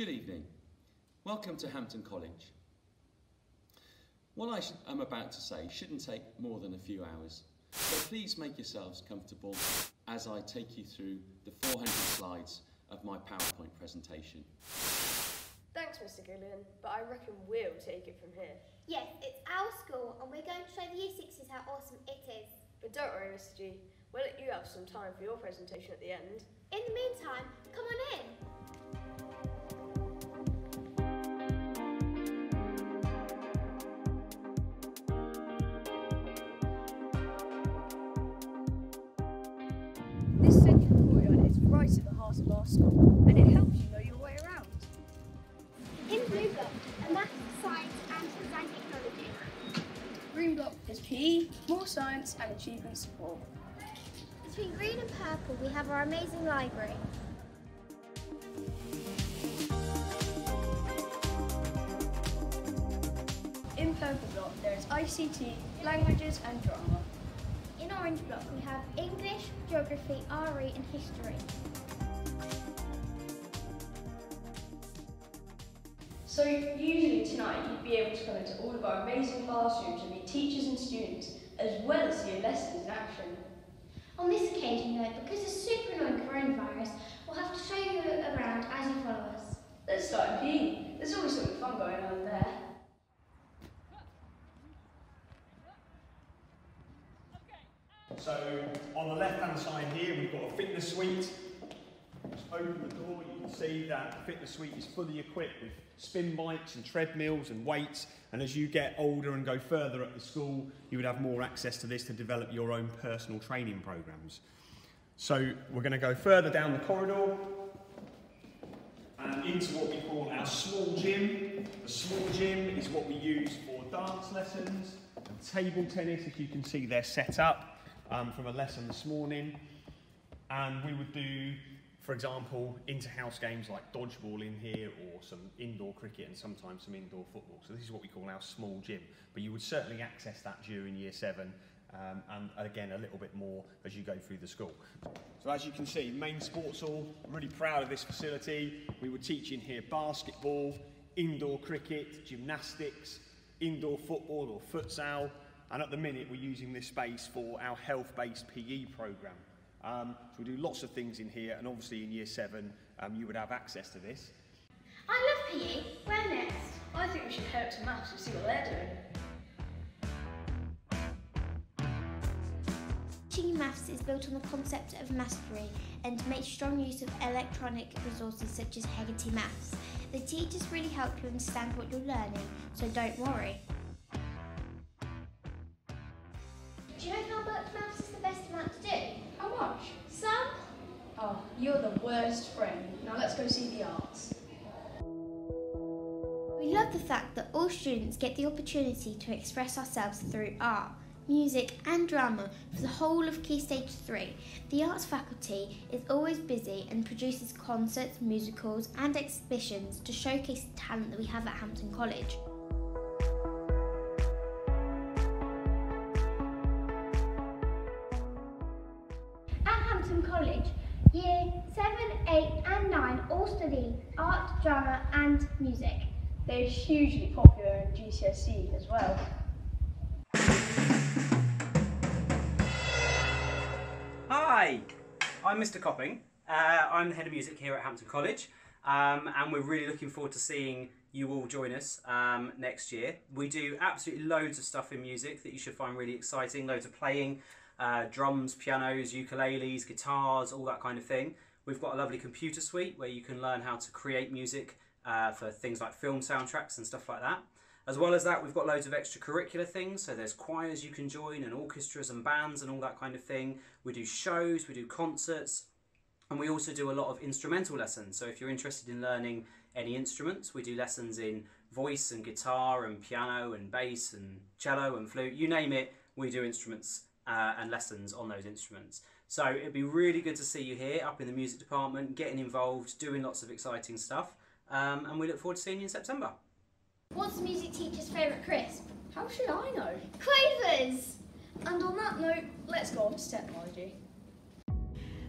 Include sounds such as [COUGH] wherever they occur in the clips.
Good evening. Welcome to Hampton College. What I am about to say shouldn't take more than a few hours, so please make yourselves comfortable as I take you through the 400 slides of my PowerPoint presentation. Thanks, Mr. Gillian, but I reckon we'll take it from here. Yes, it's our school and we're going to show the Year 6s how awesome it is. But don't worry, Mr. G, we'll let you have some time for your presentation at the end. In the meantime, come on in. At the heart of our school, and it helps you know your way around. In blue block, a math, science and design technology. Green block is PE, more science and achievement support. Between green and purple, we have our amazing library. In purple block, there is ICT, languages and drama. In orange block, we have English, geography, RE and history. So usually tonight you'd be able to come into all of our amazing classrooms and meet teachers and students, as well as see lessons in action. On this occasion, though, because of super annoying coronavirus, we'll have to show you around as you follow us. Let's start in PE. There's always something fun going on there. So on the left hand side here we've got a fitness suite. Open the door, you can see that the fitness suite is fully equipped with spin bikes and treadmills and weights and as you get older and go further at the school you would have more access to this to develop your own personal training programs. So we're going to go further down the corridor and into what we call our small gym. The small gym is what we use for dance lessons and table tennis, if you can see they're set up um, from a lesson this morning. And we would do, for example, inter-house games like dodgeball in here or some indoor cricket and sometimes some indoor football. So this is what we call our small gym. But you would certainly access that during year seven um, and again a little bit more as you go through the school. So as you can see, main sports hall, I'm really proud of this facility. We were teaching here basketball, indoor cricket, gymnastics, indoor football or futsal, and at the minute we're using this space for our health-based PE programme. Um, so we do lots of things in here, and obviously in year seven um, you would have access to this. I love PE. Where next? I think we should head up to maths and see what they're doing. Teaching maths is built on the concept of mastery and makes strong use of electronic resources such as Hegarty Maths. The teachers really help you understand what you're learning, so don't worry. Do you know how much maths is the best amount to do? Much? Oh, you're the worst friend. Now let's go see the arts. We love the fact that all students get the opportunity to express ourselves through art, music, and drama for the whole of Key Stage 3. The arts faculty is always busy and produces concerts, musicals, and exhibitions to showcase the talent that we have at Hampton College. And music. They're hugely popular in GCSE as well. Hi, I'm Mr. Copping. Uh, I'm the head of music here at Hampton College, um, and we're really looking forward to seeing you all join us um, next year. We do absolutely loads of stuff in music that you should find really exciting, loads of playing, uh, drums, pianos, ukuleles, guitars, all that kind of thing. We've got a lovely computer suite where you can learn how to create music uh, for things like film soundtracks and stuff like that. As well as that, we've got loads of extracurricular things. So there's choirs you can join, and orchestras and bands and all that kind of thing. We do shows, we do concerts, and we also do a lot of instrumental lessons. So if you're interested in learning any instruments, we do lessons in voice and guitar and piano and bass and cello and flute. You name it, we do instruments uh, and lessons on those instruments. So it'd be really good to see you here up in the music department, getting involved, doing lots of exciting stuff. Um, and we look forward to seeing you in September. What's the music teacher's favourite crisp? How should I know? Quavers! And on that note, let's go on to technology.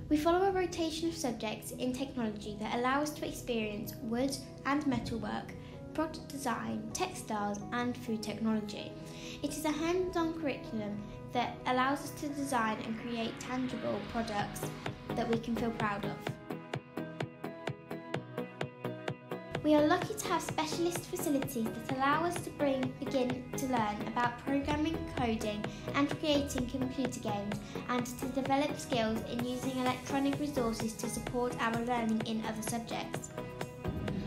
We follow a rotation of subjects in technology that allow us to experience wood and metalwork, product design, textiles, and food technology. It is a hands on curriculum that allows us to design and create tangible products that we can feel proud of. We are lucky to have specialist facilities that allow us to bring, begin to learn about programming, coding, and creating computer games, and to develop skills in using electronic resources to support our learning in other subjects.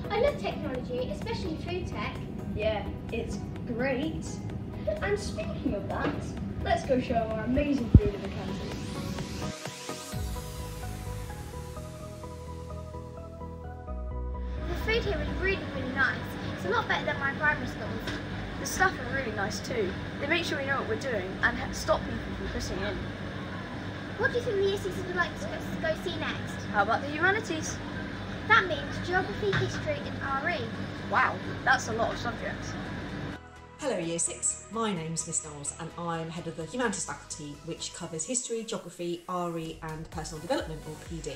I love technology, especially food tech. Yeah, it's great. [LAUGHS] And speaking of that, let's go show our amazing food in the canteen. Lot better than my primary schools. The staff are really nice too. They make sure we know what we're doing and stop people from putting in. What do you think the year sixes would like to go, to go see next? How about the humanities? That means geography, history, and RE. Wow, that's a lot of subjects. Hello Year 6, my name's Miss Knowles and I'm head of the Humanities faculty which covers history, geography, RE and personal development or PD.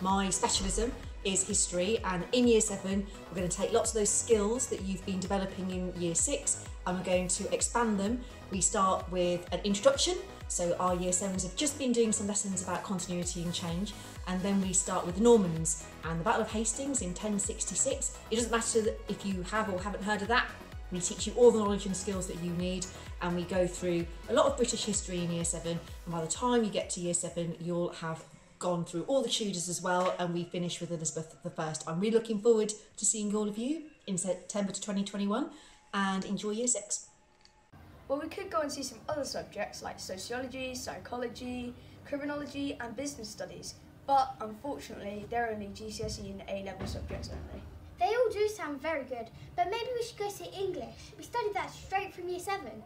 My specialism is history and in Year 7 we're going to take lots of those skills that you've been developing in Year 6 and we're going to expand them. We start with an introduction, so our Year 7s have just been doing some lessons about continuity and change and then we start with the Normans and the Battle of Hastings in 1066. It doesn't matter if you have or haven't heard of that, we teach you all the knowledge and skills that you need, and we go through a lot of British history in year seven. And by the time you get to year seven, you'll have gone through all the Tudors as well, and we finish with Elizabeth I. I'm really looking forward to seeing all of you in September to 2021, and enjoy year six. Well, we could go and see some other subjects like sociology, psychology, criminology, and business studies, but unfortunately, they're only GCSE and A level subjects only. They all do sound very good, but maybe we should go see English. We studied that straight from year 7.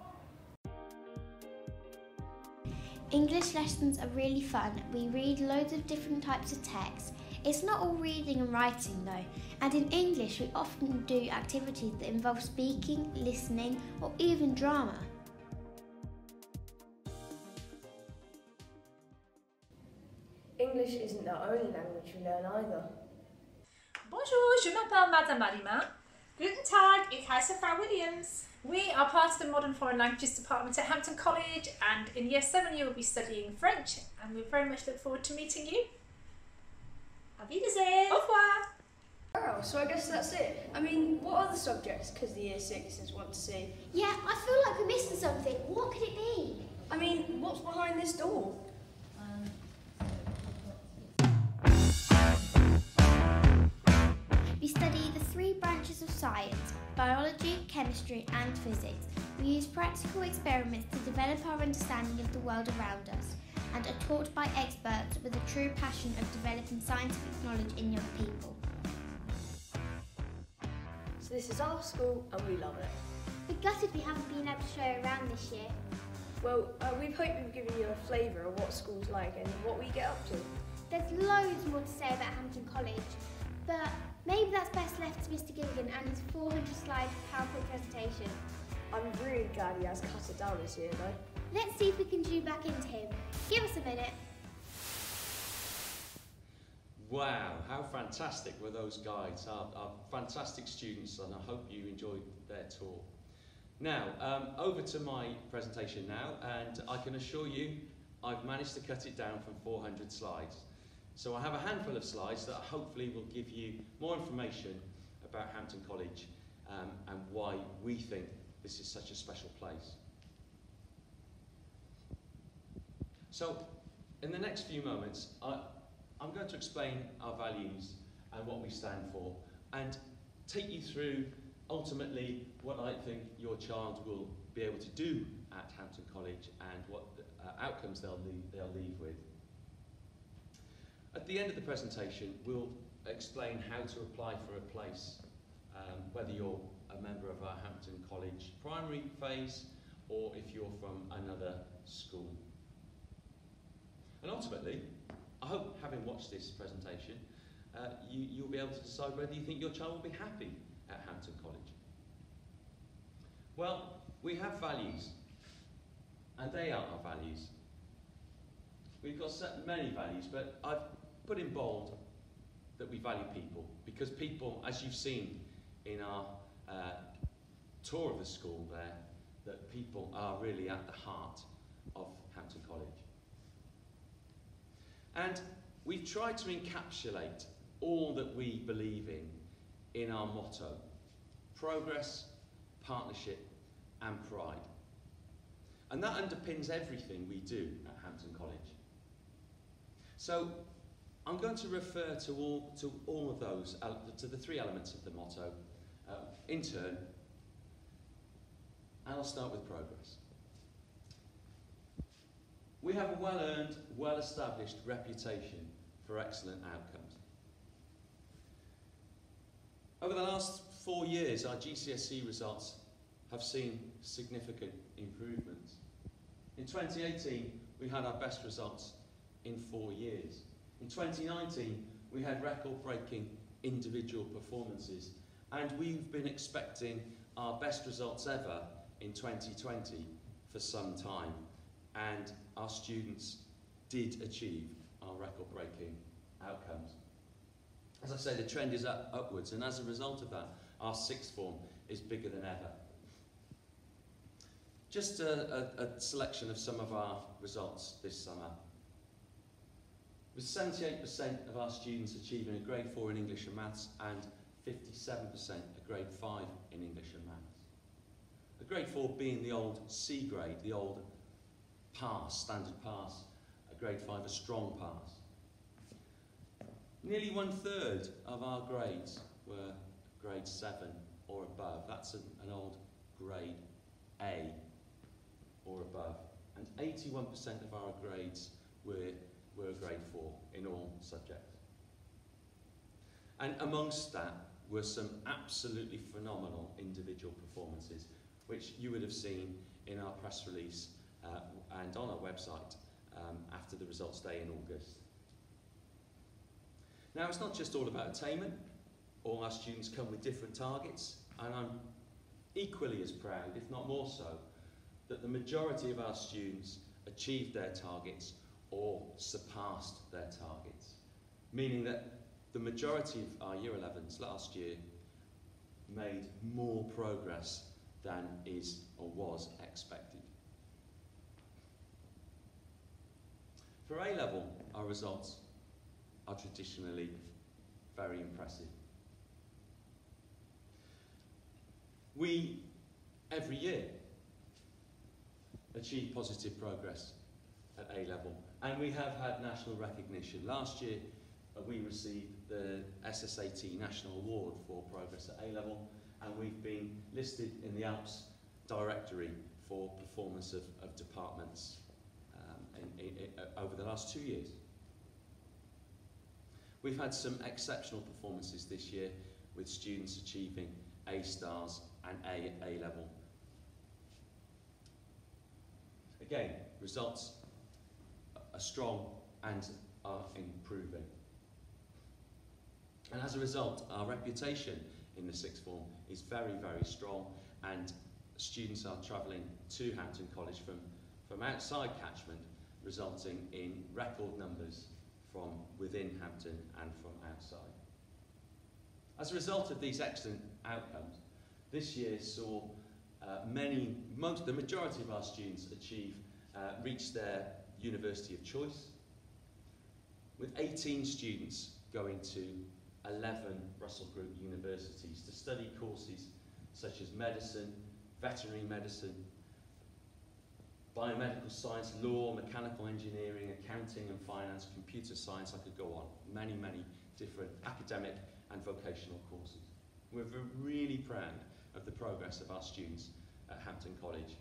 English lessons are really fun. We read loads of different types of text. It's not all reading and writing though, and in English we often do activities that involve speaking, listening, or even drama. English isn't the only language we learn either. Bonjour, je m'appelle Madame Marima. Guten Tag, ich heiße Frau Williams. We are part of the Modern Foreign Languages Department at Hampton College, and in Year 7 you will be studying French, and we very much look forward to meeting you. Auf Wiedersehen! Au revoir! So I guess that's it. I mean, what other subjects could the year sixes want to see? Yeah, I feel like we're missing something. What could it be? I mean, what's behind this door? Um, we study the three branches of science biology, chemistry, and physics. We use practical experiments to develop our understanding of the world around us and are taught by experts with a true passion of developing scientific knowledge in young people. So this is our school and we love it. We're gutted we haven't been able to show around this year. Well, uh, we hope we've given you a flavour of what school's like and what we get up to. There's loads more to say about Hampton College, but maybe that's best left to Mr. Gilligan and his 400 slide PowerPoint presentation. I'm really glad he has cut it down this year though. Let's see if we can tune back into him. Give us a minute. Wow, how fantastic were those guides? Our, our fantastic students, and I hope you enjoyed their tour. Now, um, over to my presentation now, and I can assure you I've managed to cut it down from 400 slides. So I have a handful of slides that hopefully will give you more information about Hampton College um, and why we think this is such a special place. So, in the next few moments, I, I'm going to explain our values and what we stand for and take you through ultimately what I think your child will be able to do at Hampton College and what uh, outcomes they'll leave, they'll leave with. At the end of the presentation, we'll explain how to apply for a place, um, whether you're a member of our Hampton College primary phase or if you're from another school. And ultimately, I hope having watched this presentation, uh, you, you'll be able to decide whether you think your child will be happy at Hampton College. Well, we have values, and they are our values. We've got many values, but I've put in bold that we value people because people, as you've seen in our uh, tour of the school there, that people are really at the heart of Hampton College. And we've tried to encapsulate all that we believe in in our motto progress, partnership, and pride. And that underpins everything we do at Hampton College. So I'm going to refer to all, to all of those, to the three elements of the motto uh, in turn, and I'll start with progress. We have a well earned, well established reputation for excellent outcomes. Over the last four years, our GCSE results have seen significant improvements. In 2018, we had our best results in four years. In 2019, we had record-breaking individual performances, and we've been expecting our best results ever in 2020 for some time, and our students did achieve our record-breaking outcomes. As I say, the trend is up, upwards, and as a result of that, our sixth form is bigger than ever. Just a, a, a selection of some of our results this summer. With 78% of our students achieving a grade 4 in English and Maths and 57% a grade 5 in English and Maths. A grade 4 being the old C grade, the old pass, standard pass, a grade 5 a strong pass. Nearly one third of our grades were grade 7 or above. That's an, an old grade A or above. And 81% of our grades were, were grade 4 in all subjects. And amongst that were some absolutely phenomenal individual performances, which you would have seen in our press release uh, and on our website um, after the results day in August. Now, it's not just all about attainment. All our students come with different targets, and I'm equally as proud, if not more so, that the majority of our students achieved their targets or surpassed their targets, meaning that the majority of our Year 11s last year made more progress than is or was expected. For A level, our results are traditionally very impressive. We, every year, achieve positive progress at A level, and we have had national recognition. Last year, uh, we received the SSAT National Award for progress at A level, and we've been listed in the ALPS directory for performance of, of departments um, in, in, in, uh, over the last two years. We've had some exceptional performances this year with students achieving A stars and A A level. Again, results are strong and are improving. And as a result, our reputation in the sixth form is very, very strong and students are travelling to Hampton College from, from outside catchment, resulting in record numbers from within Hampton and from outside. As a result of these excellent outcomes, this year saw uh, many, most, the majority of our students achieve, uh, reach their university of choice, with 18 students going to 11 Russell Group universities to study courses such as medicine, veterinary medicine, biomedical science, law, mechanical engineering, accounting and finance, computer science, I could go on. Many, many different academic and vocational courses. We're really proud of the progress of our students at Hampton College.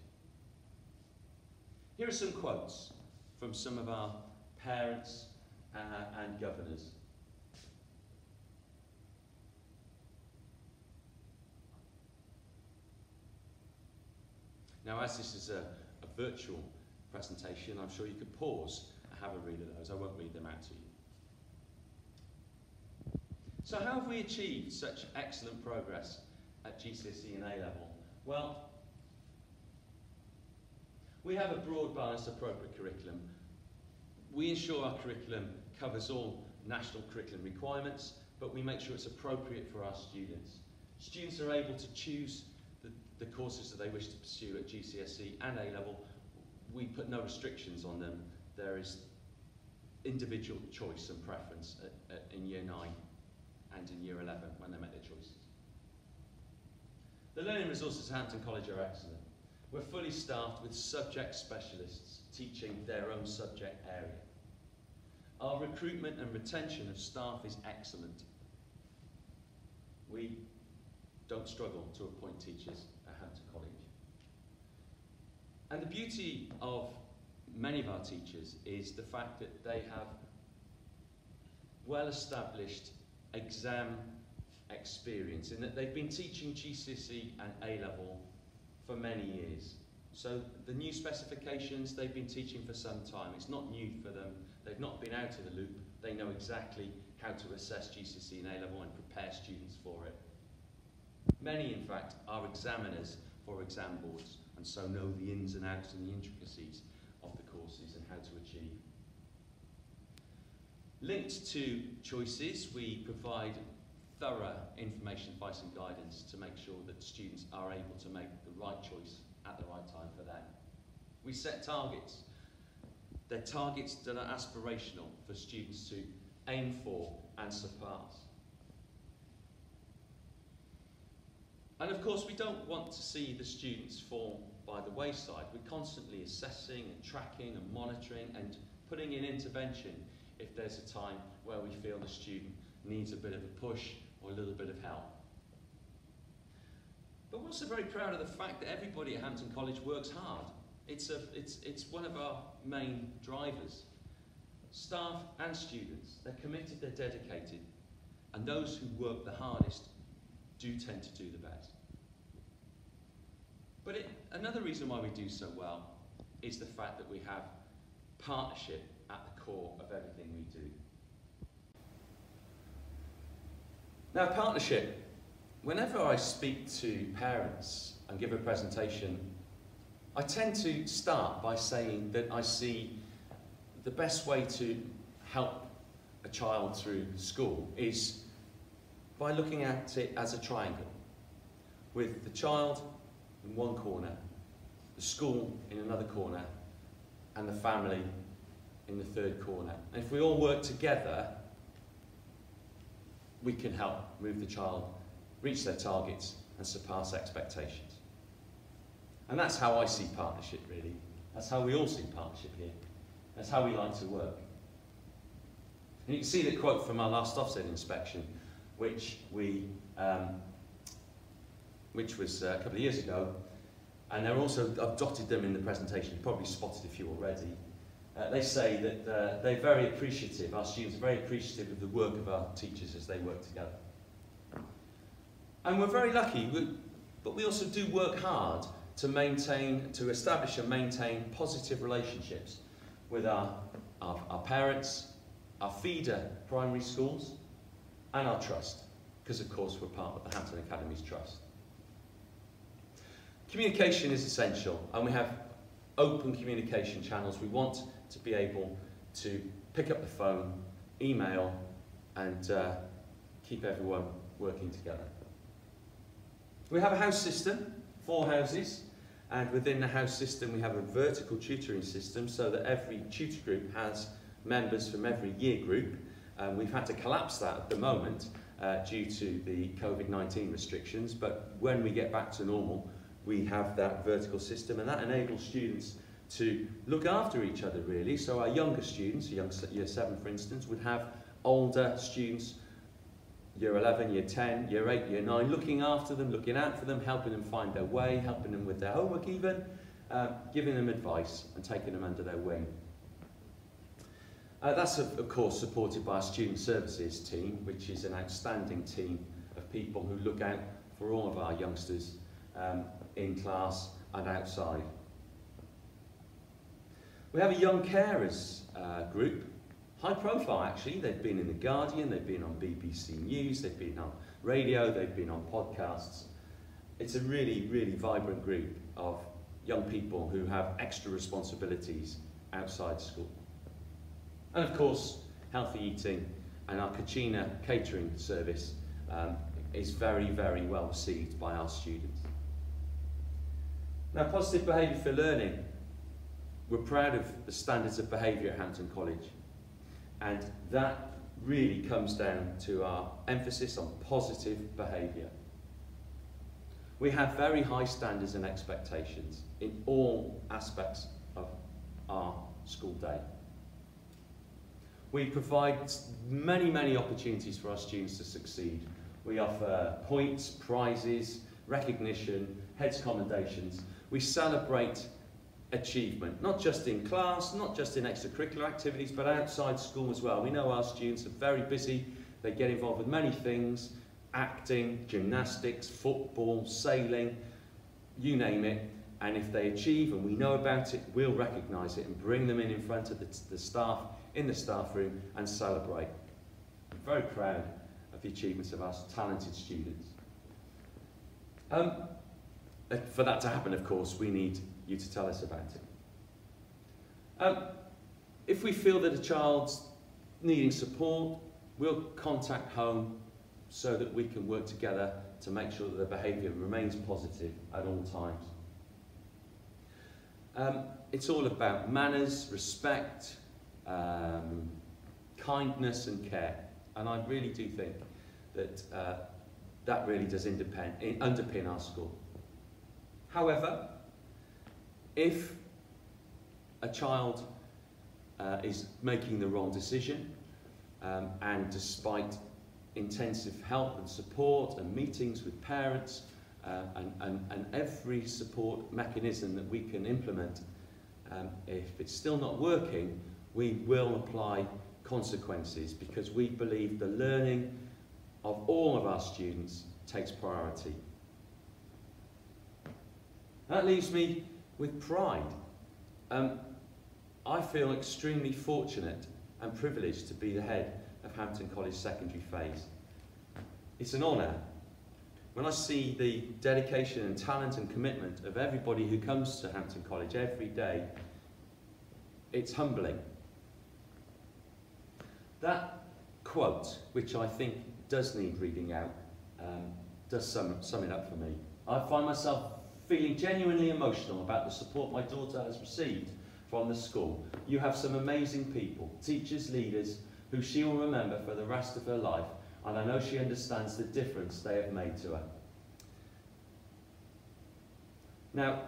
Here are some quotes from some of our parents uh, and governors. Now, as this is a, a virtual presentation, I'm sure you could pause and have a read of those. I won't read them out to you. So how have we achieved such excellent progress at GCSE and A level? Well, we have a broad, balanced, appropriate curriculum. We ensure our curriculum covers all national curriculum requirements, but we make sure it's appropriate for our students. Students are able to choose the, the courses that they wish to pursue at GCSE and A-level. We put no restrictions on them. There is individual choice and preference at, at, in year 9 and in year 11 when they make their choices. The learning resources at Hampton College are excellent. We're fully staffed with subject specialists teaching their own subject area. Our recruitment and retention of staff is excellent. We don't struggle to appoint teachers at Hampton College. And the beauty of many of our teachers is the fact that they have well established exam experience in that they've been teaching GCSE and A level for many years. So the new specifications they've been teaching for some time. It's not new for them. They've not been out of the loop. They know exactly how to assess GCSE and A level and prepare students for it. Many, in fact, are examiners for exam boards and so know the ins and outs and the intricacies of the courses and how to achieve. Linked to choices, we provide thorough information, advice and guidance to make sure that students are able to make right choice at the right time for them. We set targets. They're targets that are aspirational for students to aim for and surpass. And of course, we don't want to see the students fall by the wayside. We're constantly assessing and tracking and monitoring and putting in intervention if there's a time where we feel the student needs a bit of a push or a little bit of help. But we're also very proud of the fact that everybody at Hampton College works hard. It's, a, it's, it's one of our main drivers. Staff and students, they're committed, they're dedicated, and those who work the hardest do tend to do the best. But it, another reason why we do so well is the fact that we have partnership at the core of everything we do. Now, partnership. Whenever I speak to parents and give a presentation, I tend to start by saying that I see the best way to help a child through school is by looking at it as a triangle, with the child in one corner, the school in another corner, and the family in the third corner. And if we all work together, we can help move the child reach their targets and surpass expectations. And that's how I see partnership, really. That's how we all see partnership here. That's how we like to work. And you can see the quote from our last Ofsted inspection which we, um, which was uh, a couple of years ago, and they're also, I've dotted them in the presentation, you've probably spotted a few already. Uh, they say that uh, they're very appreciative, our students are very appreciative of the work of our teachers as they work together. And we're very lucky, but we also do work hard to maintain, to establish and maintain positive relationships with our, our, our parents, our feeder primary schools, and our trust, because of course we're part of the Hampton Academies trust. Communication is essential, and we have open communication channels. We want to be able to pick up the phone, email, and uh, keep everyone working together. We have a house system, four houses, and within the house system we have a vertical tutoring system so that every tutor group has members from every year group. Um, we've had to collapse that at the moment uh, due to the COVID-19 restrictions, but when we get back to normal, we have that vertical system and that enables students to look after each other really. So our younger students, young, year seven for instance, would have older students year 11, year 10, year 8, year 9, looking after them, looking out for them, helping them find their way, helping them with their homework even, uh, giving them advice and taking them under their wing. Uh, that's, of, of course, supported by our Student Services team, which is an outstanding team of people who look out for all of our youngsters um, in class and outside. We have a young carers uh, group, high profile actually. They've been in The Guardian, they've been on BBC News, they've been on radio, they've been on podcasts. It's a really, really vibrant group of young people who have extra responsibilities outside school. And of course, healthy eating and our Kachina catering service um, is very, very well received by our students. Now, positive behaviour for learning. We're proud of the standards of behaviour at Hampton College, and that really comes down to our emphasis on positive behaviour. We have very high standards and expectations in all aspects of our school day. We provide many, many opportunities for our students to succeed. We offer points, prizes, recognition, heads commendations. We celebrate achievement, not just in class, not just in extracurricular activities, but outside school as well. We know our students are very busy, they get involved with many things, acting, gymnastics, football, sailing, you name it. And if they achieve and we know about it, we'll recognise it and bring them in in front of the, the staff in the staff room and celebrate. I'm very proud of the achievements of our talented students. Um, uh, for that to happen, of course, we need you to tell us about it. Um, if we feel that a child's needing support, we'll contact home so that we can work together to make sure that their behaviour remains positive at all times. Um, it's all about manners, respect, um, kindness and care. And I really do think that uh, that really does underpin our school. However, if a child uh, is making the wrong decision, um, and despite intensive help and support and meetings with parents uh, and, and, and every support mechanism that we can implement, um, if it's still not working, we will apply consequences because we believe the learning of all of our students takes priority. That leaves me with pride. Um, I feel extremely fortunate and privileged to be the head of Hampton College secondary phase. It's an honour. When I see the dedication and talent and commitment of everybody who comes to Hampton College every day, it's humbling. That quote, which I think does need reading out, um, does sum, sum it up for me. I find myself feeling genuinely emotional about the support my daughter has received from the school. You have some amazing people, teachers, leaders, who she will remember for the rest of her life, and I know she understands the difference they have made to her. Now,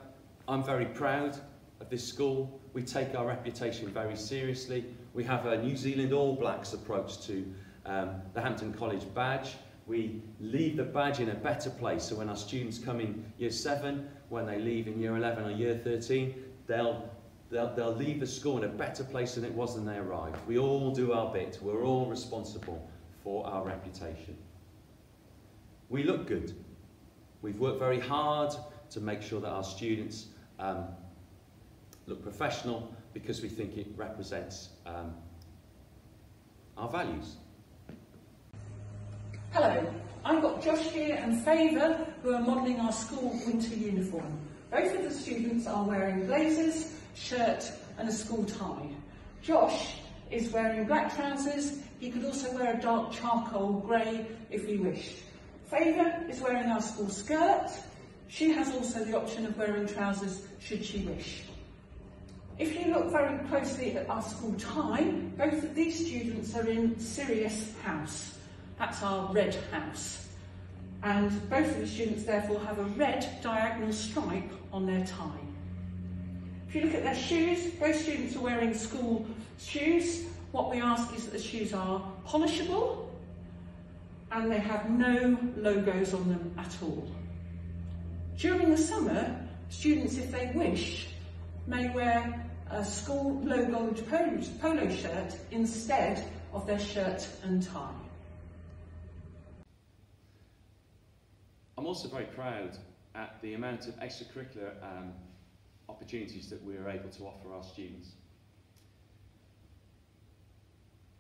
I'm very proud of this school. We take our reputation very seriously. We have a New Zealand All Blacks approach to um, the Hampton College badge. We leave the badge in a better place, so when our students come in year 7, when they leave in year 11 or year 13, they'll, they'll, they'll leave the school in a better place than it was when they arrived. We all do our bit. We're all responsible for our reputation. We look good. We've worked very hard to make sure that our students um, look professional because we think it represents um, our values. Hello, I've got Josh here and Favour who are modelling our school winter uniform. Both of the students are wearing blazers, shirt and a school tie. Josh is wearing black trousers, he could also wear a dark charcoal grey if he wished. Favour is wearing our school skirt, she has also the option of wearing trousers should she wish. If you look very closely at our school tie, both of these students are in Sirius House. That's our red house. And both of the students therefore have a red diagonal stripe on their tie. If you look at their shoes, both students are wearing school shoes. What we ask is that the shoes are polishable and they have no logos on them at all. During the summer, students, if they wish, may wear a school logoed polo, polo shirt instead of their shirt and tie. I'm also very proud at the amount of extracurricular um, opportunities that we are able to offer our students.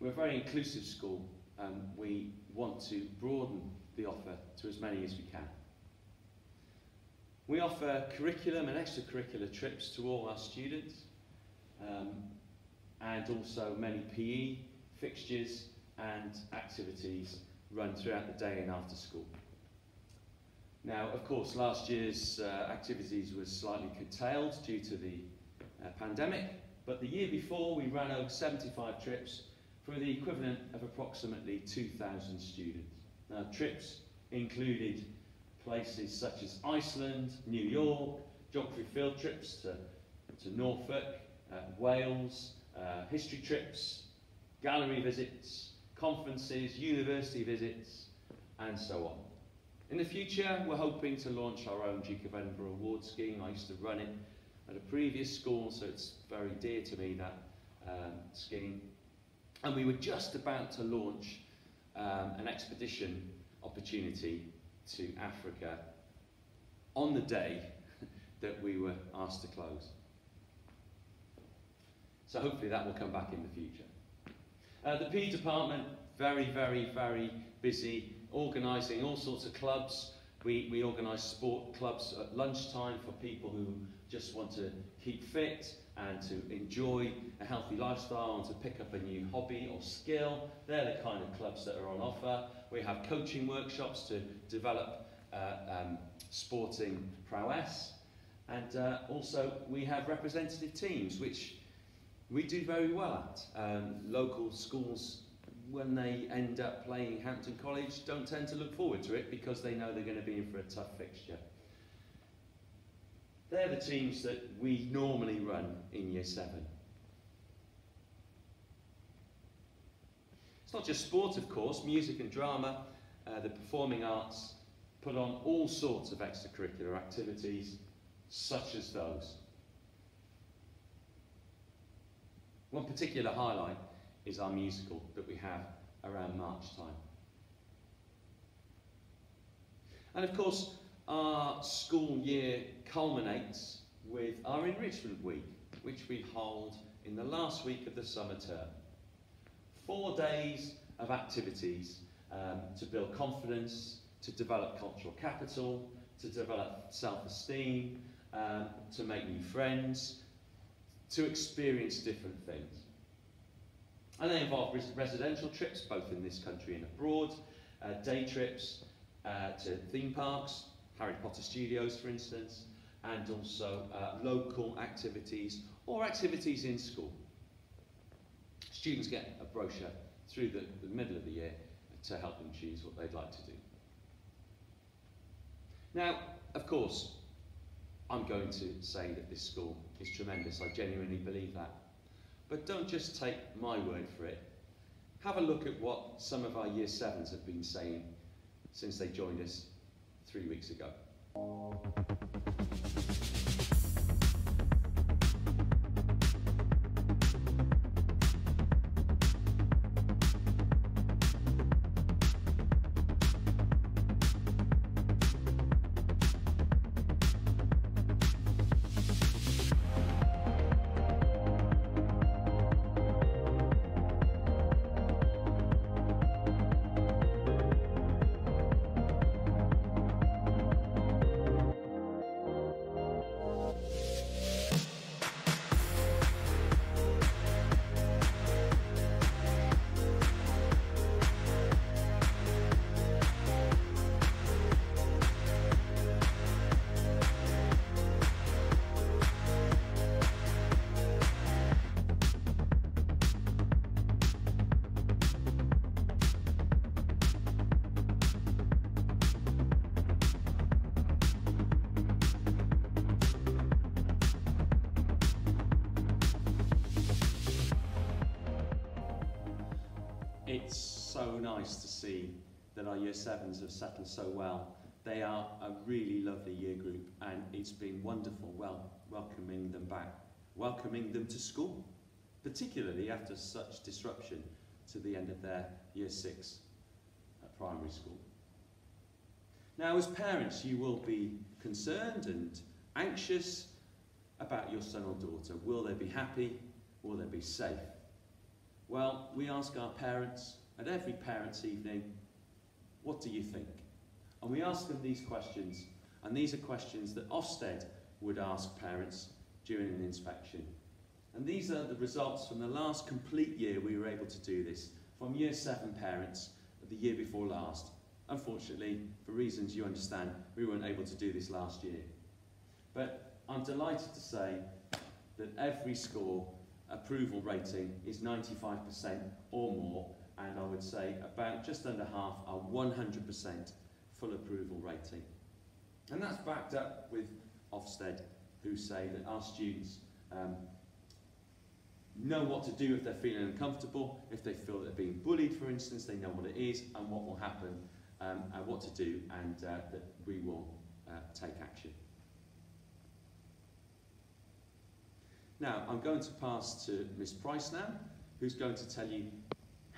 We're a very inclusive school and we want to broaden the offer to as many as we can. We offer curriculum and extracurricular trips to all our students um, and also many PE fixtures and activities run throughout the day and after school. Now, of course, last year's uh, activities was slightly curtailed due to the uh, pandemic, but the year before we ran over 75 trips for the equivalent of approximately 2,000 students. Now, trips included places such as Iceland, New York, geography field trips to, to Norfolk, uh, Wales, uh, history trips, gallery visits, conferences, university visits, and so on. In the future, we're hoping to launch our own Duke of Edinburgh award scheme. I used to run it at a previous school, so it's very dear to me, that um, scheme. And we were just about to launch um, an expedition opportunity to Africa on the day [LAUGHS] that we were asked to close. So hopefully that will come back in the future. Uh, the P department, very, very, very busy organising all sorts of clubs. We, we organise sport clubs at lunchtime for people who just want to keep fit and to enjoy a healthy lifestyle and to pick up a new hobby or skill. They're the kind of clubs that are on offer. We have coaching workshops to develop uh, um, sporting prowess. And uh, also we have representative teams, which we do very well at. Um, local schools, when they end up playing Hampton College, don't tend to look forward to it because they know they're going to be in for a tough fixture. They're the teams that we normally run in Year 7. It's not just sport, of course, music and drama, uh, the performing arts put on all sorts of extracurricular activities, such as those. One particular highlight is our musical that we have around March time. And of course, our school year culminates with our Enrichment Week, which we hold in the last week of the summer term. Four days of activities um, to build confidence, to develop cultural capital, to develop self-esteem, um, to make new friends, to experience different things. And they involve res residential trips, both in this country and abroad, uh, day trips uh, to theme parks, Harry Potter Studios, for instance, and also uh, local activities or activities in school. Students get a brochure through the, the middle of the year to help them choose what they'd like to do. Now, of course, I'm going to say that this school is tremendous. I genuinely believe that. But don't just take my word for it. Have a look at what some of our Year 7s have been saying since they joined us three weeks ago. See that our Year 7s have settled so well. They are a really lovely year group and it's been wonderful well, welcoming them back, welcoming them to school, particularly after such disruption to the end of their Year 6 at primary school. Now as parents you will be concerned and anxious about your son or daughter. Will they be happy? Will they be safe? Well, we ask our parents at every parents' evening, what do you think? And we ask them these questions, and these are questions that Ofsted would ask parents during an inspection. And these are the results from the last complete year we were able to do this from year seven parents the year before last. Unfortunately, for reasons you understand, we weren't able to do this last year. But I'm delighted to say that every school approval rating is 95% or more, and I would say about just under half are 100% full approval rating. And that's backed up with Ofsted, who say that our students um, know what to do if they're feeling uncomfortable, if they feel they're being bullied, for instance, they know what it is and what will happen um, and what to do, and uh, that we will uh, take action. Now, I'm going to pass to Miss Price now, who's going to tell you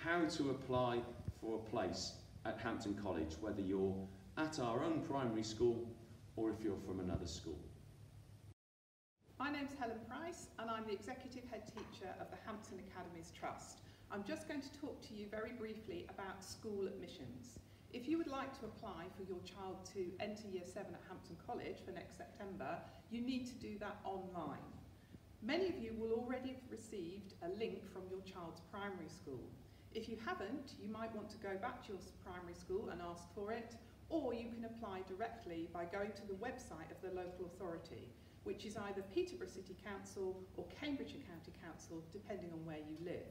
how to apply for a place at Hampton College, whether you're at our own primary school or if you're from another school. My name's Helen Price and I'm the Executive Head Teacher of the Hampton Academies Trust. I'm just going to talk to you very briefly about school admissions. If you would like to apply for your child to enter Year 7 at Hampton College for next September, you need to do that online. Many of you will already have received a link from your child's primary school. If you haven't, you might want to go back to your primary school and ask for it, or you can apply directly by going to the website of the local authority, which is either Peterborough City Council or Cambridgeshire County Council, depending on where you live.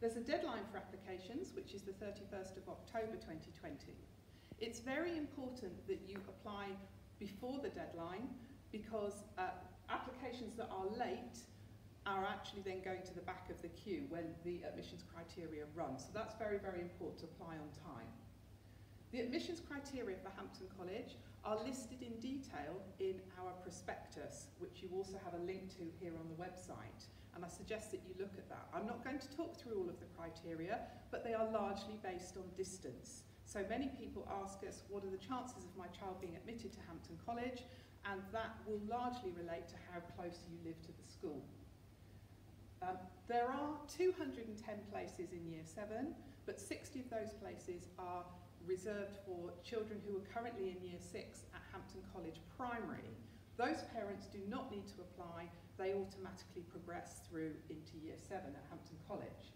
There's a deadline for applications, which is the 31st of October 2020. It's very important that you apply before the deadline because uh, applications that are late are actually then going to the back of the queue when the admissions criteria run. So that's very, very important to apply on time. The admissions criteria for Hampton College are listed in detail in our prospectus, which you also have a link to here on the website. And I suggest that you look at that. I'm not going to talk through all of the criteria, but they are largely based on distance. So many people ask us, what are the chances of my child being admitted to Hampton College? and that will largely relate to how close you live to the school. Um, there are 210 places in Year 7, but 60 of those places are reserved for children who are currently in Year 6 at Hampton College Primary. Those parents do not need to apply, they automatically progress through into Year 7 at Hampton College.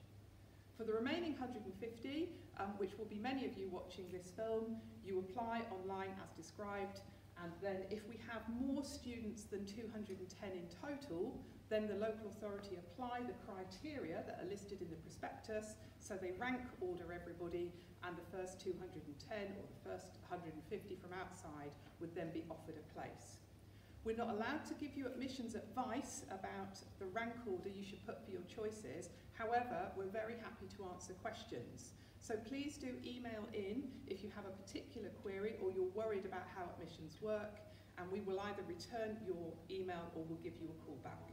For the remaining 150, um, which will be many of you watching this film, you apply online as described and then if we have more students than 210 in total, then the local authority apply the criteria that are listed in the prospectus, so they rank order everybody, and the first 210 or the first 150 from outside would then be offered a place. We're not allowed to give you admissions advice about the rank order you should put for your choices. However, we're very happy to answer questions. So please do email in if you have a particular query or you're worried about how admissions work and we will either return your email or we'll give you a call back.